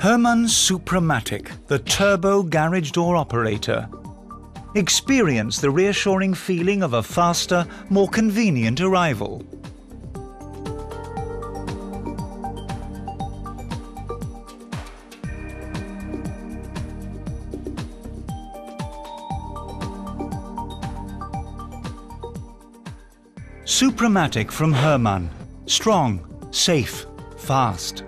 Hormann Supramatic, the turbo garage door operator. Experience the reassuring feeling of a faster, more convenient arrival. Supramatic from Hormann. Strong, safe, fast.